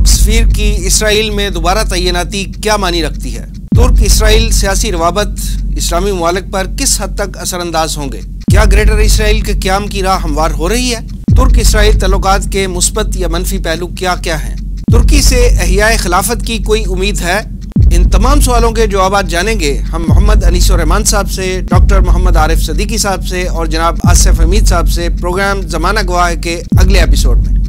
तुर्क की इसराइल में दोबारा तैनाती क्या मानी रखती है? तुर्क, इसराइल सियासी रवाबत, इस्लामी ममालक पर किस हद तक असरअंदाज होंगे? क्या ग्रेटर इसराइल के क्याम की राह हमवार हो रही है? तुर्क, इसराइल तल्लुकात के मुस्बत या मनफी पहलू क्या क्या हैं? तुर्की से अहिया खिलाफत की कोई उम्मीद है? इन तमाम सवालों के जवाब जानेंगे हम मोहम्मद अनीस रहमान साहब से, डॉक्टर मोहम्मद आरिफ सदीकी साहब से और जनाब आसिफ हमीद साहब से प्रोग्राम जमाना गवाह के अगले एपिसोड में।